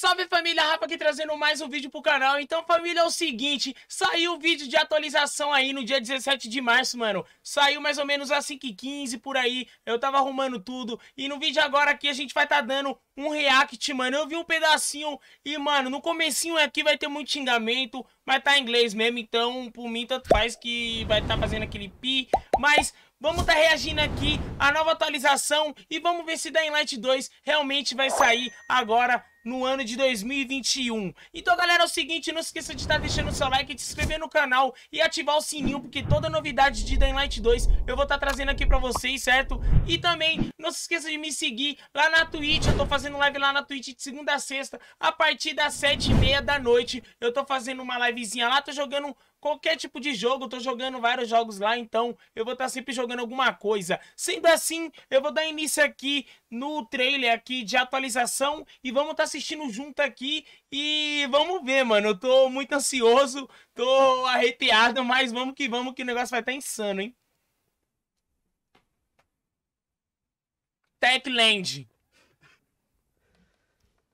Salve família, Rafa aqui trazendo mais um vídeo pro canal. Então família, é o seguinte, saiu o vídeo de atualização aí no dia 17 de março, mano. Saiu mais ou menos às 5h15 por aí, eu tava arrumando tudo. E no vídeo agora aqui a gente vai tá dando um react, mano. Eu vi um pedacinho e, mano, no comecinho aqui vai ter muito xingamento, mas tá em inglês mesmo, então por mim tanto faz que vai tá fazendo aquele pi. Mas Vamos tá reagindo aqui à nova atualização e vamos ver se Dying Light 2 realmente vai sair agora no ano de 2021. Então, galera, é o seguinte, não esqueça de estar tá deixando o seu like, de se inscrever no canal e ativar o sininho, porque toda novidade de Dying Light 2 eu vou estar tá trazendo aqui pra vocês, certo? E também, não se esqueça de me seguir lá na Twitch, eu tô fazendo live lá na Twitch de segunda a sexta, a partir das sete e meia da noite, eu tô fazendo uma livezinha lá, tô jogando qualquer tipo de jogo, eu tô jogando vários jogos lá, então eu vou estar tá sempre jogando alguma coisa. Sendo assim, eu vou dar início aqui no trailer aqui de atualização e vamos estar tá assistindo junto aqui e vamos ver, mano. Eu tô muito ansioso, tô arrepiado, mas vamos que vamos que o negócio vai estar tá insano, hein? Techland.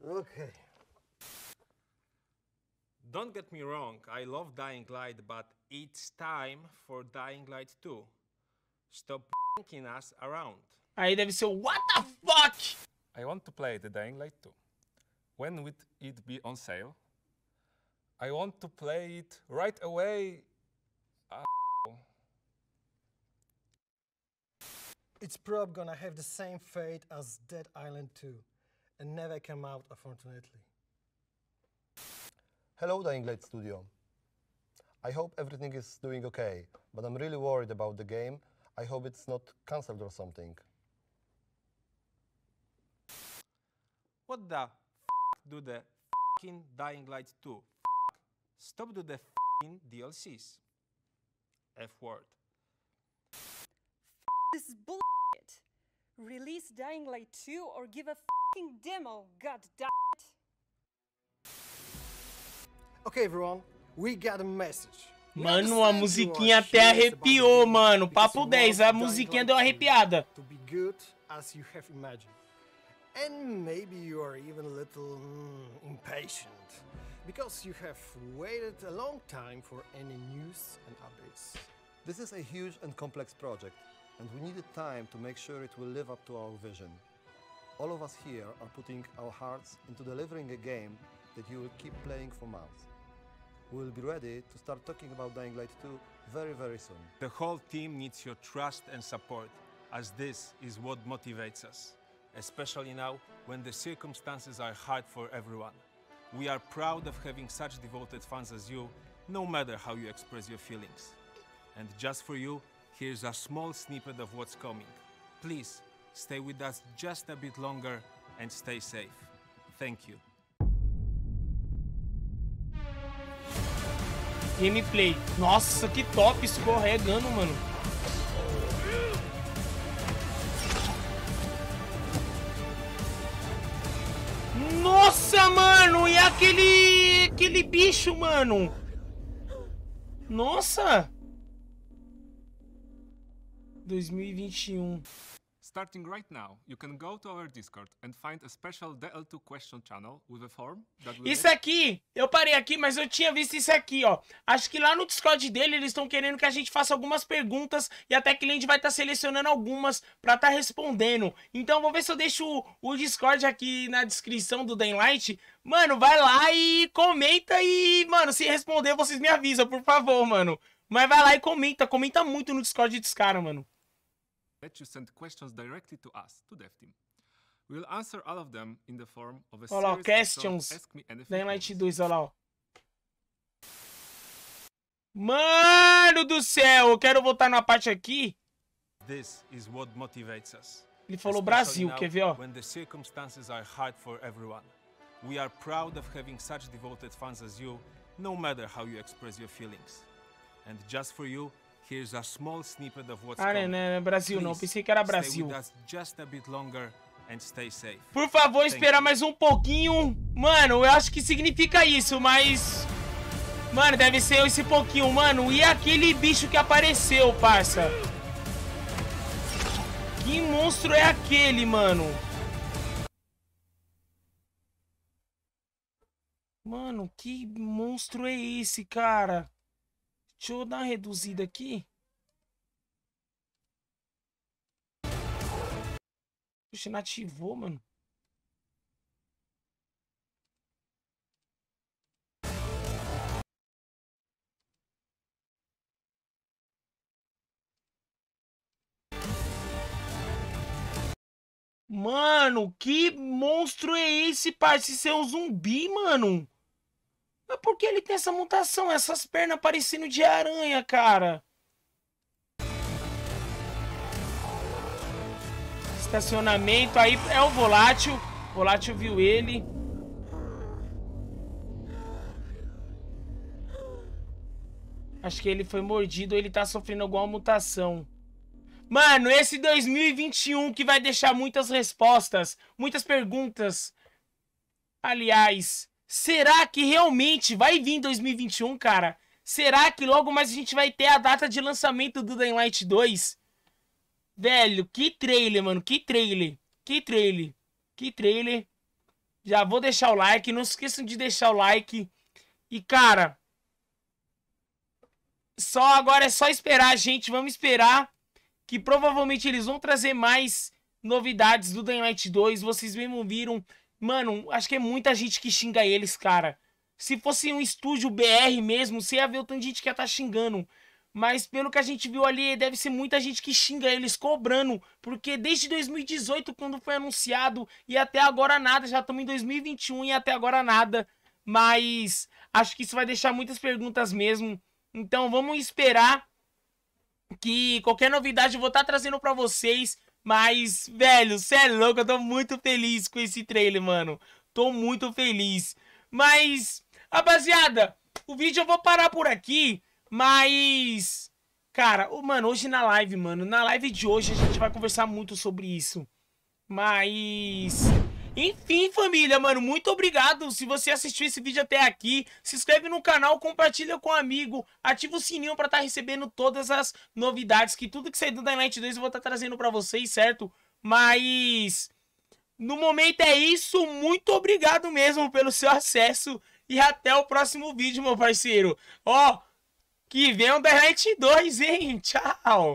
Okay. Don't get me wrong, I love Dying Light, but it's time for Dying Light 2. Stop f***ing us around. Aí deve ser what the fuck? I want to play the Dying Light 2. When will it be on sale? I want to play it right away. Uh, it's probably gonna have the same fate as Dead Island 2 and never come out, unfortunately. Hello, Dying Light Studio. I hope everything is doing okay, but I'm really worried about the game. I hope it's not cancelled or something. What the f do the fing Dying Light 2? Stop do the fing DLCs. F word. This bullshit. Release Dying Light 2 or give a fing demo, god damn it. Okay, everyone, we got a message. Mano, a musiquinha até arrepiou, mano. Papo 10, a musiquinha deu arrepiada. To be good as you have imagined. And maybe you are even a little mm, impatient because you have waited a long time for any news and updates. This is a huge and complex project, and we needed time to make sure it will live up to our vision. All of us here are putting our hearts into delivering a game that you will keep playing for months. We will be ready to start talking about Dying Light 2 very, very soon. The whole team needs your trust and support, as this is what motivates us, especially now when the circumstances are hard for everyone. We are proud of having such devoted fans as you, no matter how you express your feelings. And just for you, here's a small snippet of what's coming. Please, stay with us just a bit longer and stay safe. Thank you. Gameplay. Nossa, que top escorregando, mano. Nossa, mano! E aquele... Aquele bicho, mano! Nossa! 2021. Starting right now, you can go to our Discord and find a special DL2 question channel with a form that will Isso aqui, eu parei aqui, mas eu tinha visto isso aqui, ó. Acho que lá no Discord dele eles estão querendo que a gente faça algumas perguntas e até que a gente vai estar tá selecionando algumas para estar tá respondendo. Então vou ver se eu deixo o, o Discord aqui na descrição do Daylight. Mano, vai lá e comenta e, mano, se responder vocês me avisam, por favor, mano. Mas vai lá e comenta, comenta muito no Discord dos caras, mano. Let you send questions directly to us, to DevTeam. We will answer all of them in the form of a olha lá, questions. Ask Me Anything. Light 2, olha lá, ó. Mano do céu, eu quero voltar na parte aqui. This is what motivates us. Ele falou Brasil, quer ver, ó? When the circumstances are hard for everyone. We are proud of having such devoted fans as you, no matter how you express your feelings. And just for you, Here's a small snippet of what's ah, não, não é Brasil não. Pensei que era Brasil. Por favor, esperar mais um pouquinho. Mano, eu acho que significa isso, mas... Mano, deve ser esse pouquinho, mano. E aquele bicho que apareceu, parça? Que monstro é aquele, mano? Mano, que monstro é esse, cara? Deixa eu dar uma reduzida aqui. Puxa, inativou, mano. Mano, que monstro é esse, parça? Isso é um zumbi, mano. Mas por que ele tem essa mutação? Essas pernas parecendo de aranha, cara. Estacionamento, aí é o volátil. Volátil viu ele. Acho que ele foi mordido ou ele tá sofrendo alguma mutação. Mano, esse 2021 que vai deixar muitas respostas, muitas perguntas. Aliás, será que realmente vai vir 2021, cara? Será que logo mais a gente vai ter a data de lançamento do Dying Light 2? Velho, que trailer, mano, que trailer. Que trailer. Que trailer. Já vou deixar o like, não esqueçam de deixar o like. E cara, só agora é só esperar, gente, vamos esperar que provavelmente eles vão trazer mais novidades do Dying Light 2. Vocês mesmo viram. Mano, acho que é muita gente que xinga eles, cara. Se fosse um estúdio BR mesmo, você ia ver o tanto de gente que ia estar tá xingando. Mas pelo que a gente viu ali, deve ser muita gente que xinga eles cobrando. Porque desde 2018, quando foi anunciado, e até agora nada. Já estamos em 2021 e até agora nada. Mas acho que isso vai deixar muitas perguntas mesmo. Então vamos esperar que qualquer novidade eu vou estar tá trazendo para vocês. Mas, velho, cê é louco, eu tô muito feliz com esse trailer, mano. Tô muito feliz. Mas, rapaziada, o vídeo eu vou parar por aqui. Mas, cara, mano, hoje na live, mano, na live de hoje a gente vai conversar muito sobre isso. Mas... Enfim, família, mano, muito obrigado se você assistiu esse vídeo até aqui. Se inscreve no canal, compartilha com um amigo, ativa o sininho pra estar tá recebendo todas as novidades, que tudo que sair do Dying Light 2 eu vou estar tá trazendo pra vocês, certo? Mas... No momento é isso, muito obrigado mesmo pelo seu acesso e até o próximo vídeo, meu parceiro. Ó, que vem o Dying Light 2, hein? Tchau!